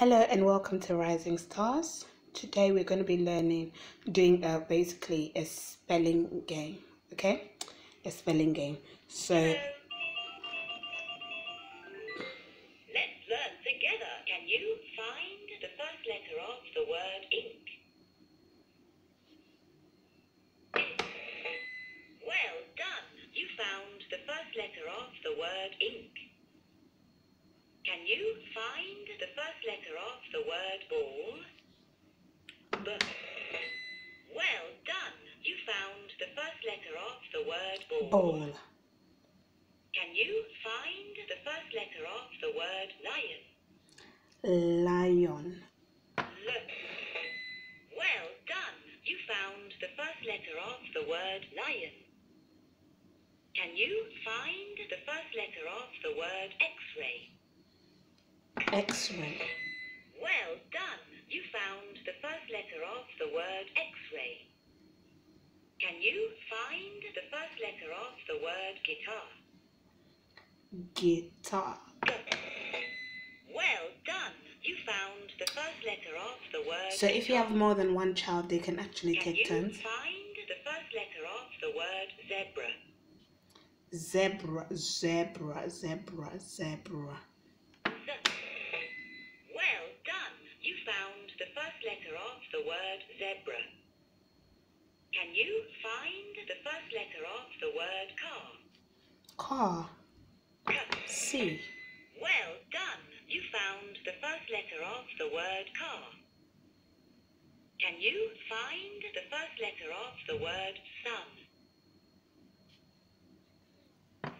Hello and welcome to Rising Stars. Today we're going to be learning, doing uh, basically a spelling game. Okay, a spelling game. So Let's learn together. Can you find the first letter of the word ink? Well done. You found the first letter of the word ink. Can you find the first letter of the word ball? B. Well done. You found the first letter of the word ball. ball, Can you find the first letter of the word lion? lion, L. Well done. You found the first letter of the word lion. Can you find the first letter of the word x-ray? X-ray, Well done. You found the first letter of the word x-ray. Can you find the first letter of the word guitar? guitar, Well done. You found the first letter of the word So if you have more than one child, they can actually Can take you turns. find the first letter of the word zebra? Zebra, zebra, zebra, zebra. Z. Well done. You found the first letter of the word zebra. Can you find the first letter of the word car? Car, C. Well done. You found the first letter of the word car. Can you find the first letter of the word sun? S.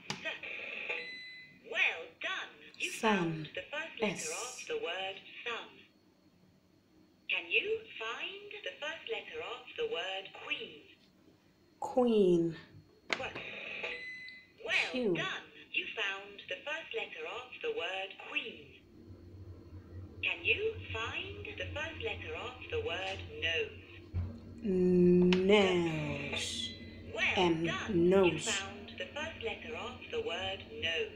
Well done. You Sun. found the first letter S. of the word sun. Can you find the first letter of the word queen? queen, Qu. Well Q. done. You found the first letter of the word queen. Can you find the first letter of the word nose? nose, Well M, done. You found the first letter of the word nose.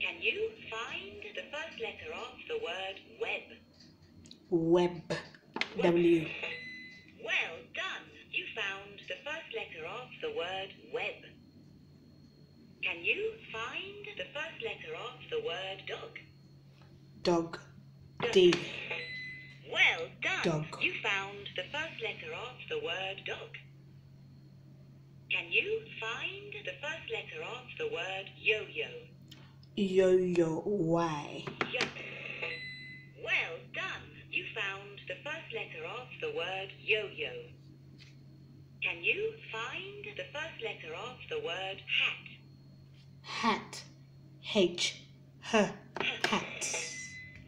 Can you find the first letter of the word web? web, W, Well done. You found the first letter of the word web. Can you find the first letter of the word dog? dog, D, Well done. Dog. You found the first letter of the word dog. Can you find the first letter of the word yo-yo? yo-yo, Y, Yo. The word yo-yo. Can you find the first letter of the word hat? hat, H, H, hat,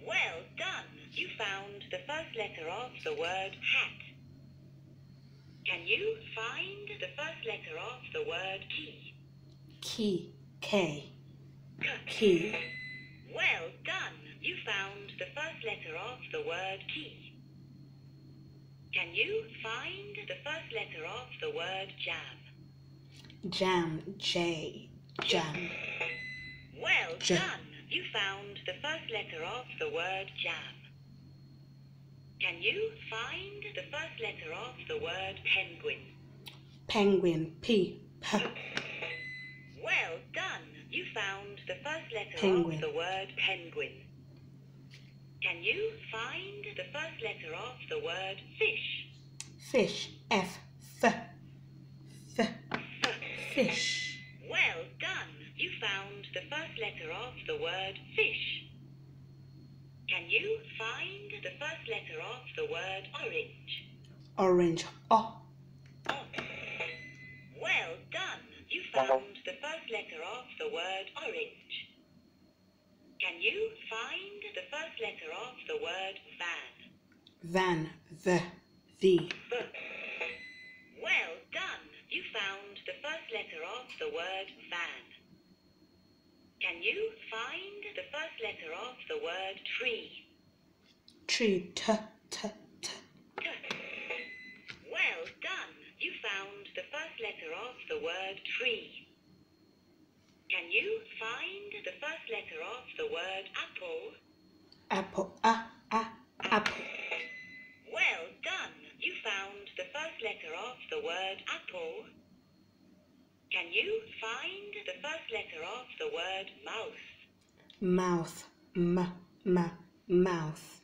Well done. You found the first letter of the word hat. Can you find the first letter of the word key? key, K, K. key, Well done. You found the first letter of the word key. Can you find the first letter of the word jam? jam, J, jam, Well J- done. You found the first letter of the word jam. Can you find the first letter of the word penguin? penguin, P, P, Well done. You found the first letter Penguin. of the word penguin. Can you find the first letter of the word fish? fish, F, F, F, F. fish, Well done. You found the first letter of the word fish. Can you find the first letter of the word orange? orange, O, Oh. Well done. You found the first letter of the word orange. Can you find the first letter of the word van? van, the, the, V. Well done. You found the first letter of the word van. Can you find the first letter of the word tree? tree, T, T, T, T. Well done. You found the first letter of the word tree. Can you find the first letter of the word apple? apple, ah, ah, apple. Well done. You found the first letter of the word apple. Can you find the first letter of the word mouse? Mouth, m, m, mouth,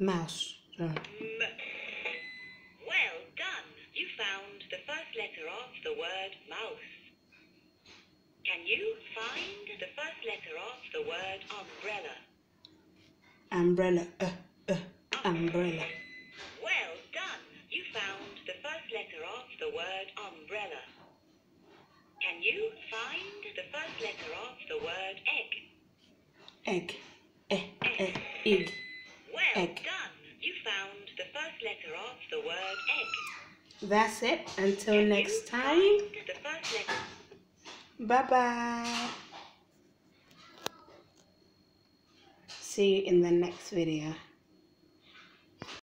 mouse. M. Well done. You found the first letter of the word mouse. Can you find the first letter of the word umbrella? Umbrella, uh, uh, umbrella. Well done. You found the first letter of the word umbrella. Can you find the first letter of the word egg? Egg, eh, eh, egg. Well Egg. done. You found the first letter of the word egg. That's it. Until Can next time. find the first letter Bye bye. See you in the next video.